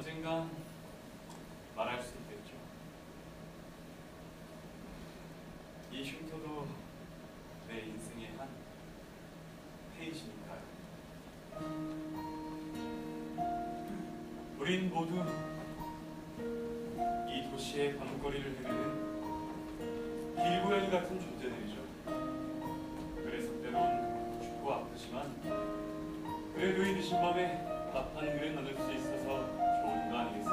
언젠간 말할 수 있겠죠. 이 흉터도 내 인생의 한 페이지니까요. 우린 모두 이 도시의 밤거리를 헤매는 길고양이 같은 존재들이죠. 그래서 때론 춥고 아프지만 그래도 이 늦은 밤에 밥 한 그릇 나눌 수 있어서 values.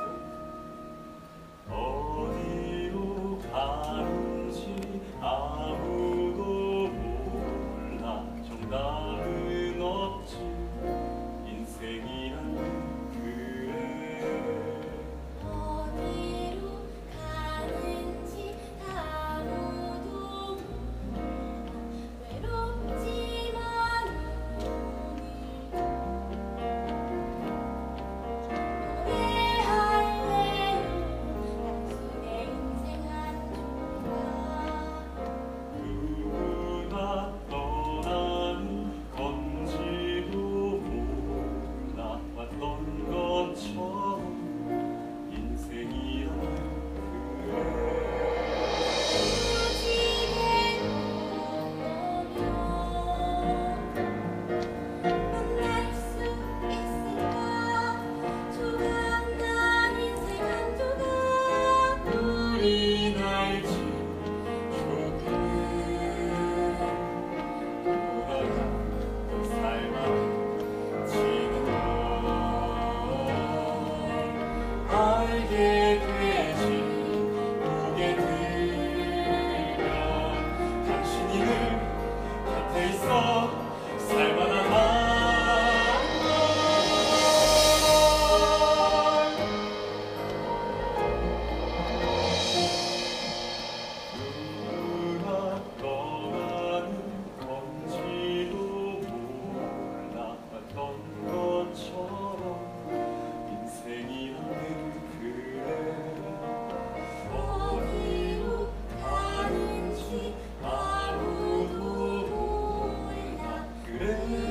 Amen.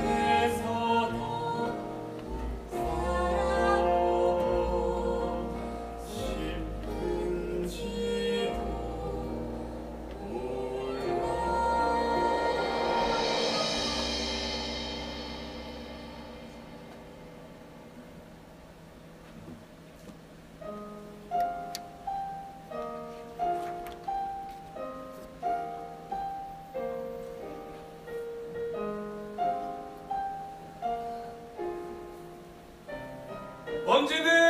언제든